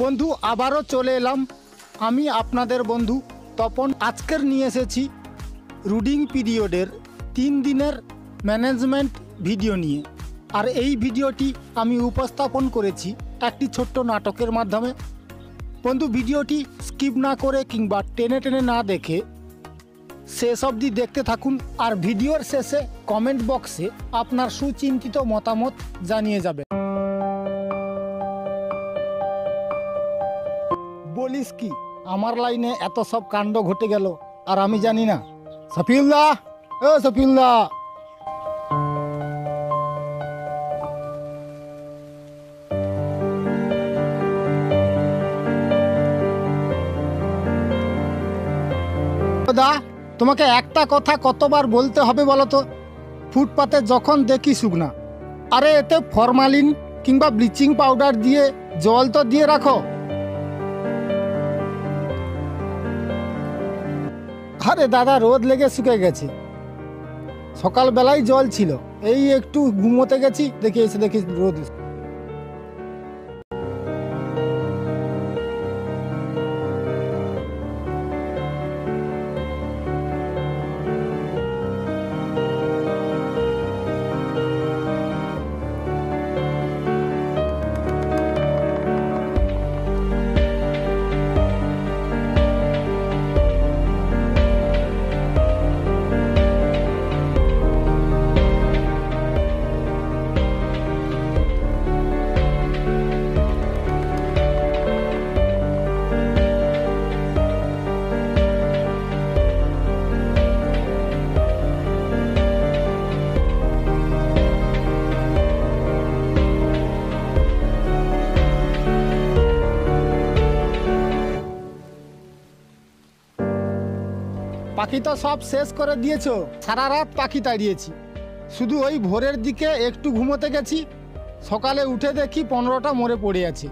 বন্ধু, আবারও চলে এলাম। আমি আপনাদের বন্ধু তপন। আজকের নিয়ে এসেছি রুডিং পিরিয়ডের তিন দিনের ম্যানেজমেন্ট ভিডিও নিয়ে। আর এই ভিডিওটি আমি উপস্থাপন করেছি একটি ছোট্ট নাটকের মাধ্যমে। বন্ধু, ভিডিওটি স্কিপ না করে কিংবা টেনে টেনে না দেখে শেষ অবধি দেখতে থাকুন। আর ভিডিওর শেষে কমেন্ট বক্সে আপনার সুচিন্তিত মতামত জানিয়ে যাবেন। আমার লাইনে এত সব কাণ্ড ঘটে গেল, আর আমি জানি না। সফিউল্লাহ, ও সফিউল্লাহ। দা তোমাকে একটা কথা কতবার বলতে হবে বলো তো? ফুটপাতে যখন দেখি শুকনা, আরে এতে ফরমালিন কিংবা ব্লিচিং পাউডার দিয়ে জল তো দিয়ে রাখো। আরে দাদা রোদ লেগে শুকে গেছে। সকালবেলায় জল ছিল। এই একটু ঘুমোতে গেছি, দেখি এসে দেখি রোদ পাখি তো সব শেষ করে দিয়েছ। সারা রাত পাখি তাড়িয়েছি। শুধু ওই ভোরের দিকে একটু ঘুমোতে গেছি। সকালে উঠে দেখি পনেরোটা মরে পড়ে আছে।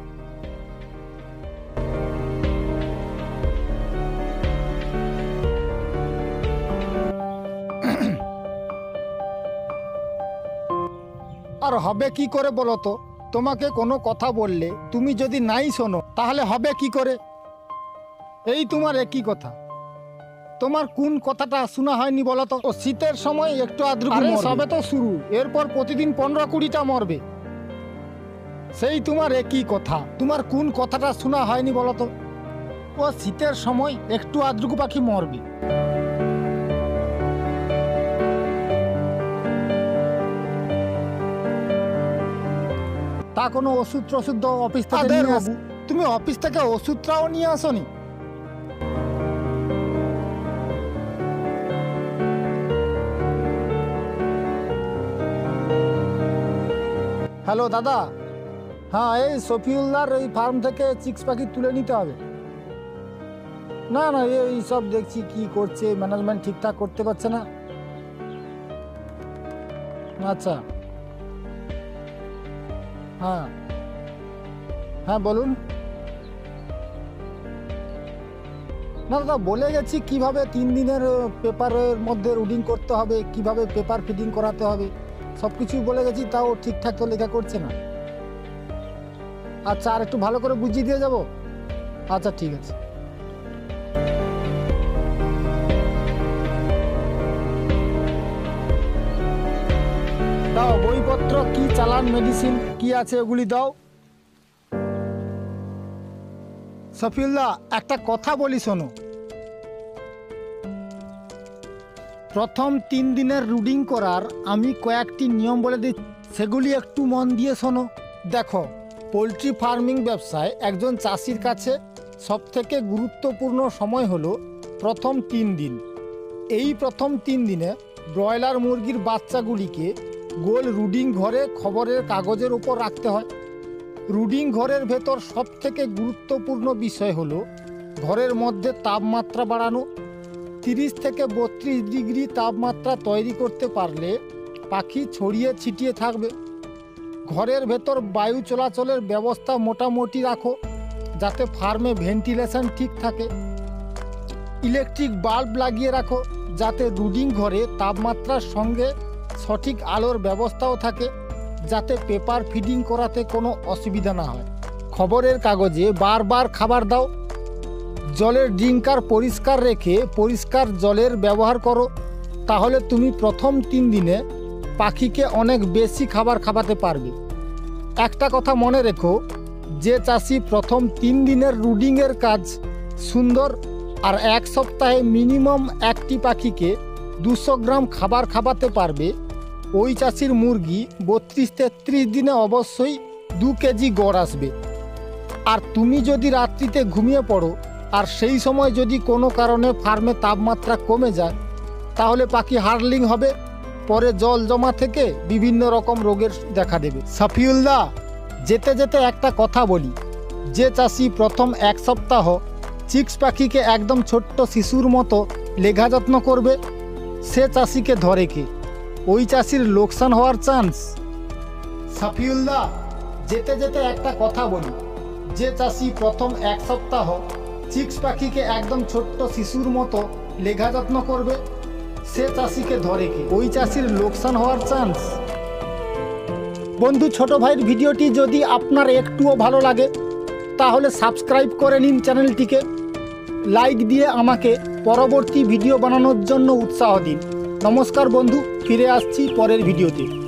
আর হবে কি করে বলো তো? তোমাকে কোনো কথা বললে তুমি যদি নাই শোনো, তাহলে হবে কি করে? এই তোমার একই কথা। তোমার কোন কথাটা শোনা হয়নি বলো তো? ও শীতের সময় একটু আদ্র সবে তো শুরু। এরপর প্রতিদিন পনেরো কুড়িটা মরবে। সেই তোমার একই কথা। তোমার কোন কথাটা শোনা হয়নি বলো তো? ও শীতের সময় একটু আদ্রকু পাখি মরবে। তা কোনো ওষুধ টষুধ অফিস থেকে তুমি অফিস থেকে ওষুধটাও নিয়ে আসনি? হ্যালো দাদা। হ্যাঁ এই সফিউল্লার এই ফার্ম থেকে চিক্স পাখি তুলে নিতে হবে। না না, এই সব দেখছি কি করছে, ম্যানেজমেন্ট ঠিকঠাক করতে পারছে না। আচ্ছা। হ্যাঁ। হ্যাঁ বলুন। না, দাদা, বলে গেছি কীভাবে তিন দিনের পেপারের মধ্যে রুডিং করতে হবে, কীভাবে পেপার ফিটিং করাতে হবে। সব কিছুই বলে গেছি, তাও ঠিকঠাক তো লেখা করছে না। আচ্ছা আর একটু ভালো করে বুঝিয়ে দিয়ে যাব? আচ্ছা ঠিক আছে। দাও, বইপত্র, কি চালান মেডিসিন কি আছে ওগুলি দাও। সফিউল্লাহ, একটা কথা বলি শোনো। প্রথম তিন দিনের রুডিং করার আমি কয়েকটি নিয়ম বলে দিই। সেগুলি একটু মন দিয়ে শোনো। দেখো, পোলট্রি ফার্মিং ব্যবসায় একজন চাষির কাছে সবথেকে গুরুত্বপূর্ণ সময় হলো প্রথম তিন দিন। এই প্রথম তিন দিনে ব্রয়লার মুরগির বাচ্চাগুলিকে গোল রুডিং ঘরে খবরের কাগজের উপর রাখতে হয়। রুডিং ঘরের ভেতর সবথেকে গুরুত্বপূর্ণ বিষয় হলো ঘরের মধ্যে তাপমাত্রা বাড়ানো তিরিশ থেকে বত্রিশ ডিগ্রি তাপমাত্রা তৈরি করতে পারলে পাখি ছড়িয়ে ছিটিয়ে থাকবে। ঘরের ভেতর বায়ু চলাচলের ব্যবস্থা মোটামুটি রাখো, যাতে ফার্মে ভেন্টিলেশন ঠিক থাকে। ইলেকট্রিক বাল্ব লাগিয়ে রাখো, যাতে রুডিং ঘরে তাপমাত্রার সঙ্গে সঠিক আলোর ব্যবস্থাও থাকে, যাতে পেপার ফিডিং করাতে কোনো অসুবিধা না হয়। খবরের কাগজে বারবার খাবার দাও। জলের ড্রিঙ্কার পরিষ্কার রেখে পরিষ্কার জলের ব্যবহার করো। তাহলে তুমি প্রথম তিন দিনে পাখিকে অনেক বেশি খাবার খাওয়াতে পারবে। একটা কথা মনে রেখো, যে চাষি প্রথম তিন দিনের রুডিংয়ের কাজ সুন্দর আর এক সপ্তাহে মিনিমাম একটি পাখিকে দুশো গ্রাম খাবার খাওয়াতে পারবে, ওই চাষির মুরগি বত্রিশ তেত্রিশ দিনে অবশ্যই দু কেজি গড় আসবে। আর তুমি যদি রাত্রিতে ঘুমিয়ে পড়ো আর সেই সময় যদি কোনো কারণে ফার্মে তাপমাত্রা কমে যায়, তাহলে পাখি হার্লিং হবে। পরে জল জমা থেকে বিভিন্ন রকম রোগের দেখা দেবে। সাফিউল্লাহ যেতে যেতে একটা কথা বলি। যে চাষি প্রথম এক সপ্তাহ চিক্স পাখিকে একদম ছোট্ট শিশুর মতো লেখা যত্ন করবে, সে চাষিকে ধরে কে? ওই চাষির লোকসান হওয়ার চান্স। সাফিউল্লাহ যেতে যেতে একটা কথা বলি। যে চাষি প্রথম এক সপ্তাহ চিক্স পাখিকে একদম ছোট্ট শিশুর মতো লেখা যত্ন করবে, সে চাষিকে ধরে কে? ওই চাষির লোকসান হওয়ার চান্স বন্ধু, ছোট ভাইয়ের ভিডিওটি যদি আপনার একটুও ভালো লাগে, তাহলে সাবস্ক্রাইব করে নিন চ্যানেলটিকে। লাইক দিয়ে আমাকে পরবর্তী ভিডিও বানানোর জন্য উৎসাহ দিন। নমস্কার বন্ধু, ফিরে আসছি পরের ভিডিওতে।